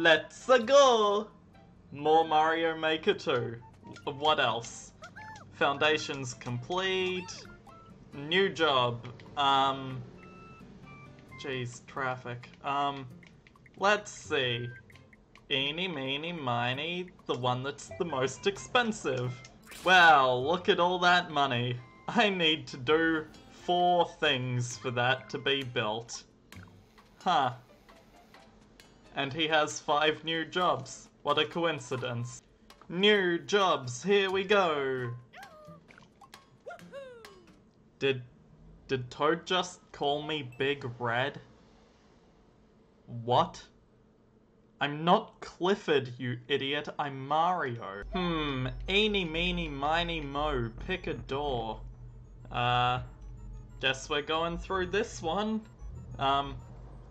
Let's go! More Mario Maker 2. What else? Foundations complete. New job. Um. Jeez, traffic. Um. Let's see. Eeny, meeny, miny, the one that's the most expensive. Well, look at all that money. I need to do four things for that to be built. Huh. And he has five new jobs. What a coincidence. New jobs, here we go! Did... did Toad just call me Big Red? What? I'm not Clifford, you idiot. I'm Mario. Hmm, eeny, meeny, miny, mo. Pick a door. Uh, guess we're going through this one. Um,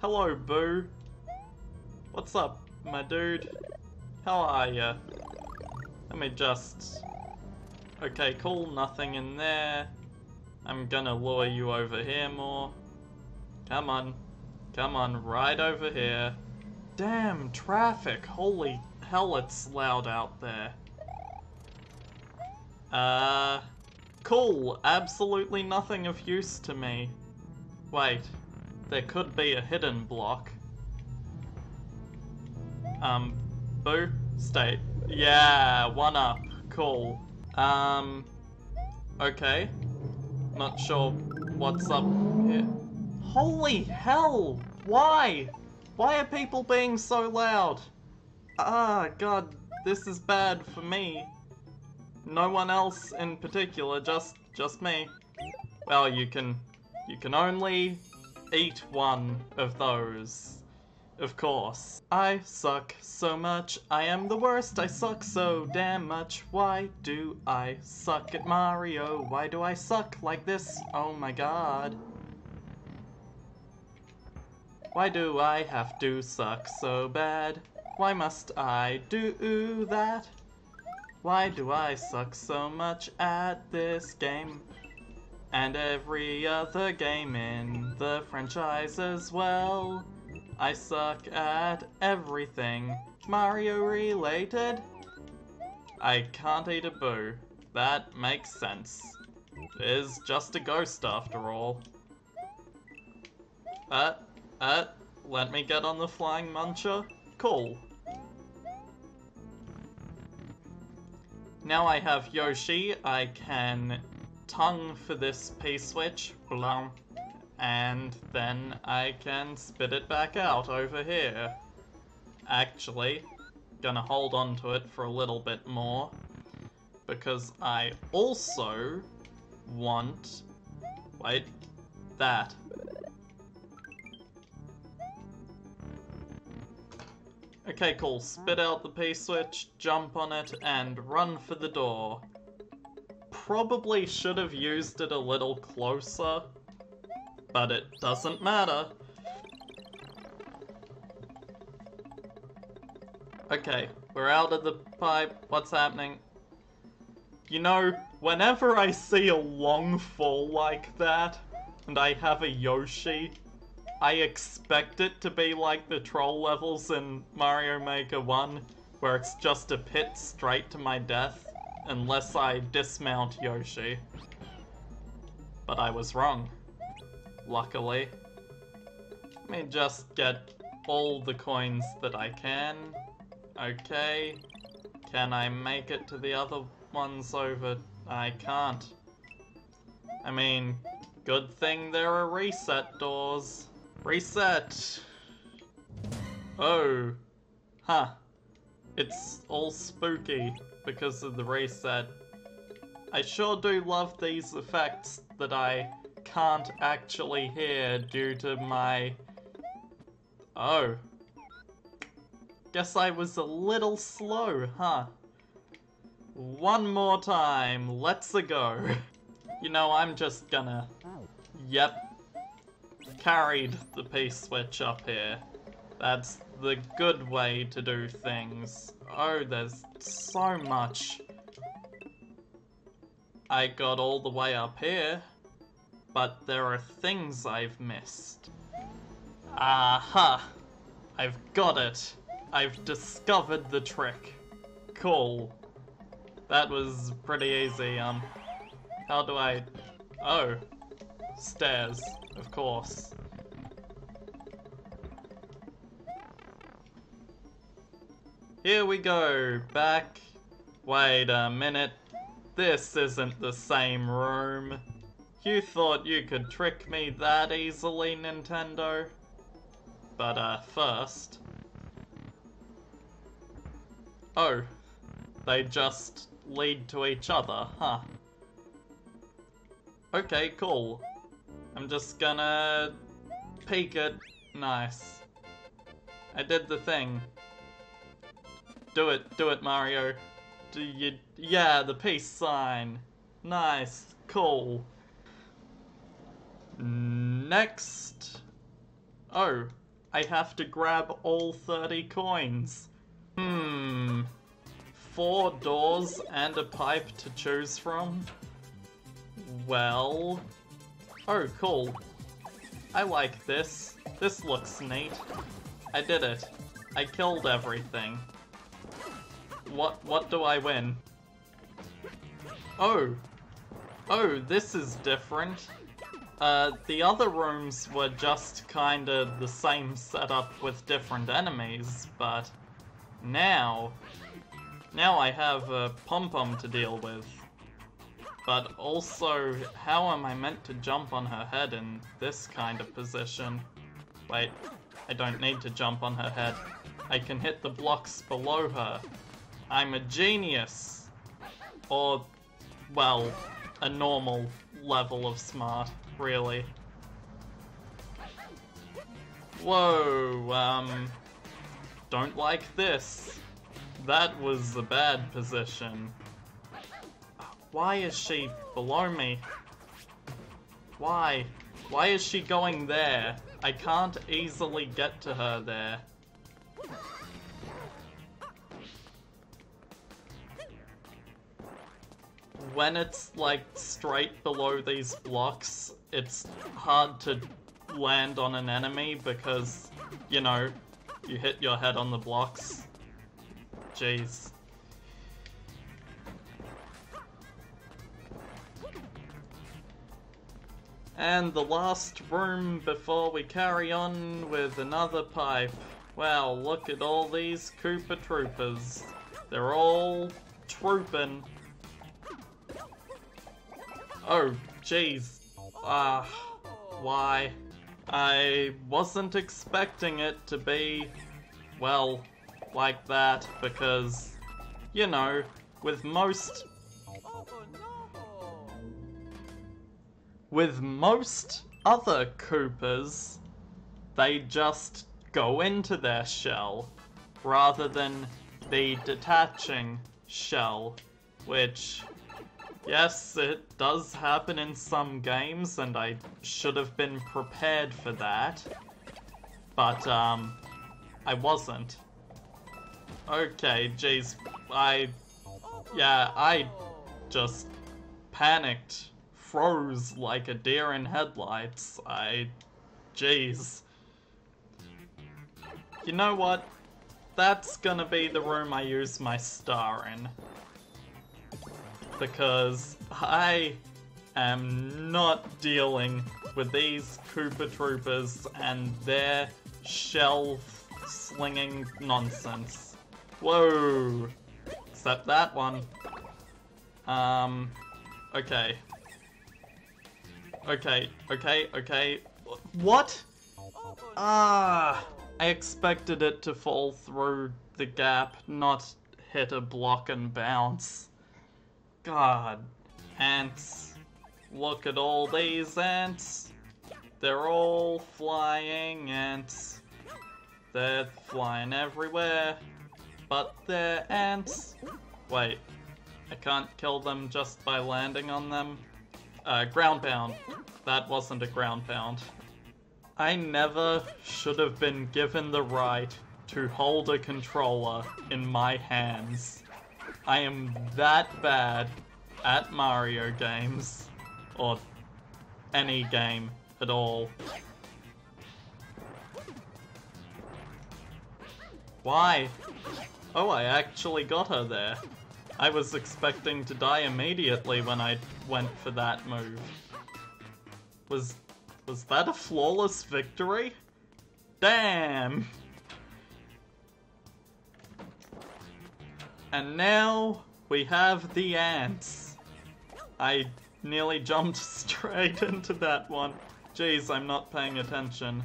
hello, Boo. What's up, my dude? How are ya? Let me just... Okay, cool, nothing in there. I'm gonna lure you over here more. Come on. Come on, right over here. Damn, traffic. Holy hell, it's loud out there. Uh... Cool. Absolutely nothing of use to me. Wait. There could be a hidden block. Um, Boo? State. Yeah, one up. Cool. Um, okay. Not sure what's up here. Holy hell! Why? Why are people being so loud? Ah, god, this is bad for me. No one else in particular, just just me. Well, you can you can only eat one of those. Of course. I suck so much. I am the worst. I suck so damn much. Why do I suck at Mario? Why do I suck like this? Oh my god. Why do I have to suck so bad? Why must I do that? Why do I suck so much at this game? And every other game in the franchise as well. I suck at everything Mario related. I can't eat a boo. That makes sense. It is just a ghost after all. Uh, uh, let me get on the flying muncher. Cool. Now I have Yoshi, I can tongue for this P-switch, and then I can spit it back out over here. Actually, gonna hold on to it for a little bit more, because I also want, wait, that. Okay, cool. Spit out the P-switch, jump on it, and run for the door. Probably should have used it a little closer, but it doesn't matter. Okay, we're out of the pipe. What's happening? You know, whenever I see a long fall like that, and I have a Yoshi, I expect it to be like the troll levels in Mario Maker 1, where it's just a pit straight to my death, unless I dismount Yoshi. But I was wrong, luckily. Let me just get all the coins that I can. Okay. Can I make it to the other ones over? I can't. I mean, good thing there are reset doors. Reset! Oh. Huh. It's all spooky because of the reset. I sure do love these effects that I can't actually hear due to my... Oh. Guess I was a little slow, huh? One more time, let's go. You know, I'm just gonna... Yep, carried the P-switch up here. That's the good way to do things. Oh, there's so much. I got all the way up here, but there are things I've missed. Aha! I've got it. I've discovered the trick. Cool. That was pretty easy, um... How do I... Oh. Stairs, of course. Here we go, back. Wait a minute. This isn't the same room. You thought you could trick me that easily, Nintendo? But, uh, first... Oh. They just lead to each other, huh? Okay, cool. I'm just gonna... peek it. Nice. I did the thing. Do it, do it, Mario. Do you... Yeah, the peace sign. Nice. Cool. Next. Oh, I have to grab all 30 coins. Hmm. Four doors and a pipe to choose from? Well... Oh, cool. I like this. This looks neat. I did it. I killed everything. What what do I win? Oh. Oh, this is different. Uh, the other rooms were just kinda the same setup with different enemies, but now... Now I have a pom-pom to deal with. But also, how am I meant to jump on her head in this kind of position? Wait, I don't need to jump on her head. I can hit the blocks below her. I'm a genius! Or, well, a normal level of smart, really. Whoa, um... Don't like this. That was a bad position. Why is she below me? Why? Why is she going there? I can't easily get to her there. When it's like straight below these blocks, it's hard to land on an enemy because, you know, you hit your head on the blocks. Jeez. And the last room before we carry on with another pipe. Wow, look at all these Koopa Troopers. They're all trooping. Oh, jeez. Ah, uh, why? I wasn't expecting it to be, well, like that, because, you know, with most... With most other Koopas, they just go into their shell, rather than the detaching shell, which Yes, it does happen in some games, and I should have been prepared for that. But, um, I wasn't. Okay, jeez, I... Yeah, I just panicked, froze like a deer in headlights. I... Jeez. You know what? That's gonna be the room I use my star in because I am not dealing with these Koopa Troopers and their shell slinging nonsense. Whoa! Except that one. Um, okay. Okay, okay, okay. What? Ah! I expected it to fall through the gap, not hit a block and bounce. God, ants. Look at all these ants. They're all flying ants. They're flying everywhere. But they're ants. Wait, I can't kill them just by landing on them? Uh, ground pound. That wasn't a ground pound. I never should have been given the right to hold a controller in my hands. I am that bad at Mario games. Or any game at all. Why? Oh, I actually got her there. I was expecting to die immediately when I went for that move. Was was that a flawless victory? Damn! And now we have the ants. I nearly jumped straight into that one. Jeez, I'm not paying attention.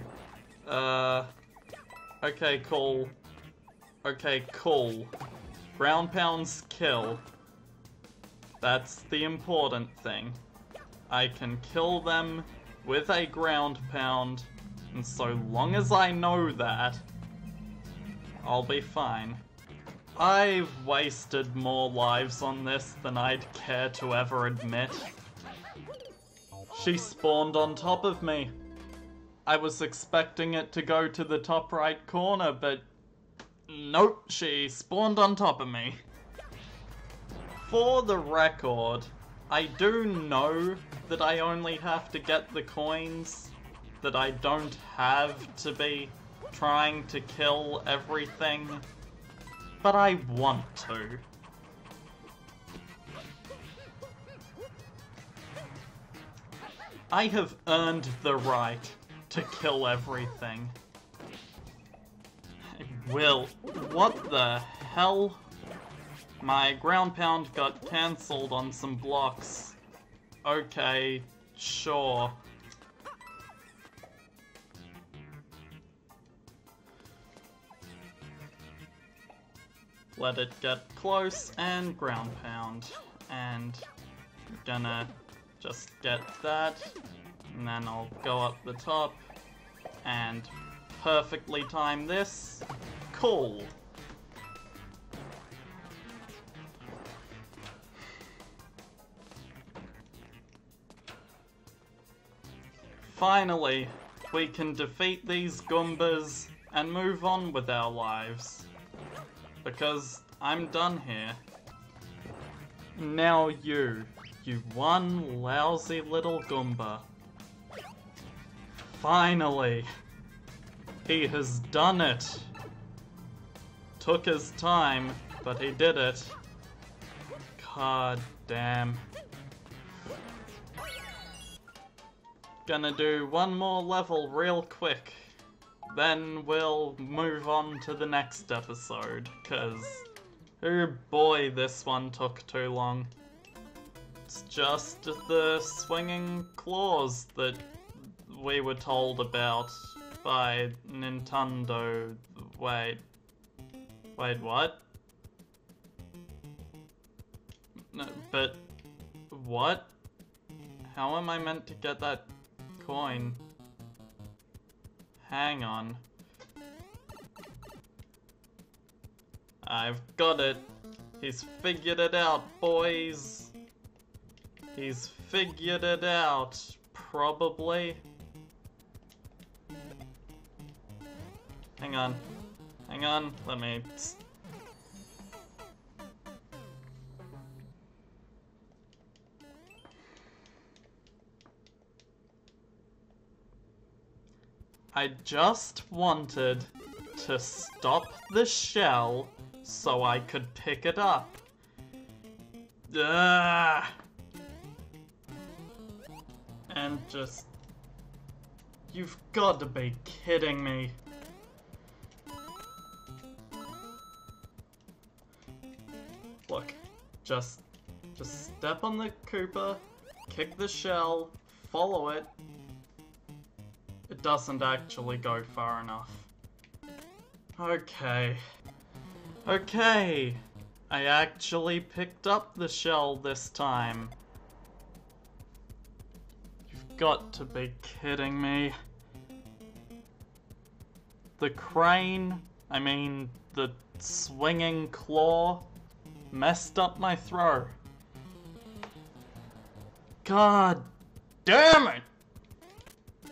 Uh, okay, cool. Okay, cool. Ground pounds kill. That's the important thing. I can kill them with a ground pound, and so long as I know that, I'll be fine. I've wasted more lives on this than I'd care to ever admit. She spawned on top of me. I was expecting it to go to the top right corner, but nope, she spawned on top of me. For the record, I do know that I only have to get the coins, that I don't have to be trying to kill everything, but I want to. I have earned the right to kill everything. Will. What the hell? My ground pound got cancelled on some blocks. Okay, sure. Let it get close and ground pound. And gonna just get that. And then I'll go up the top and perfectly time this. Cool. Finally, we can defeat these Goombas and move on with our lives. Because I'm done here. Now you, you one lousy little Goomba. Finally! He has done it! Took his time, but he did it. God damn. Gonna do one more level real quick. Then we'll move on to the next episode, cause... Oh boy, this one took too long. It's just the swinging claws that we were told about by Nintendo. Wait. Wait, what? No, but... What? How am I meant to get that coin. Hang on. I've got it. He's figured it out, boys. He's figured it out, probably. Hang on. Hang on, let me I just wanted to stop the shell so I could pick it up. Ugh. And just... You've got to be kidding me. Look, just... Just step on the Koopa, kick the shell, follow it, it doesn't actually go far enough. Okay. Okay. I actually picked up the shell this time. You've got to be kidding me. The crane, I mean, the swinging claw, messed up my throw. God damn it!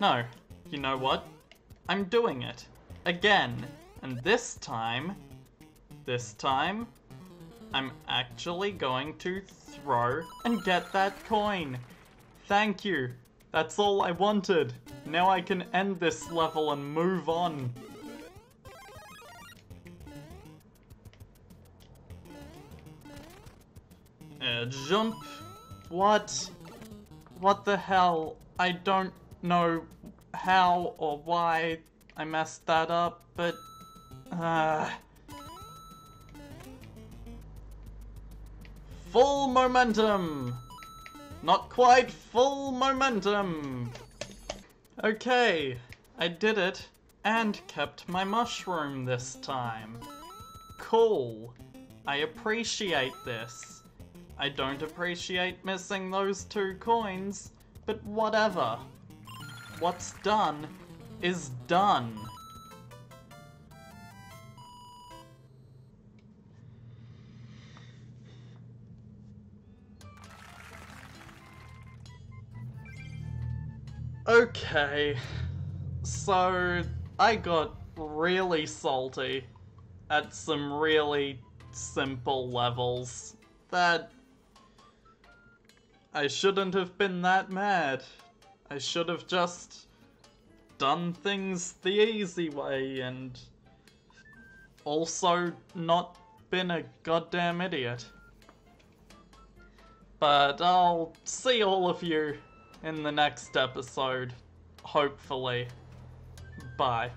No, you know what? I'm doing it. Again. And this time... This time... I'm actually going to throw and get that coin. Thank you. That's all I wanted. Now I can end this level and move on. Uh, jump. What? What the hell? I don't know how or why I messed that up, but... Uh... Full momentum! Not quite full momentum! Okay, I did it, and kept my mushroom this time. Cool. I appreciate this. I don't appreciate missing those two coins, but whatever. What's done is done. Okay, so I got really salty at some really simple levels that I shouldn't have been that mad. I should have just done things the easy way and also not been a goddamn idiot. But I'll see all of you in the next episode, hopefully. Bye.